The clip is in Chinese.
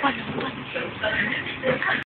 换成换成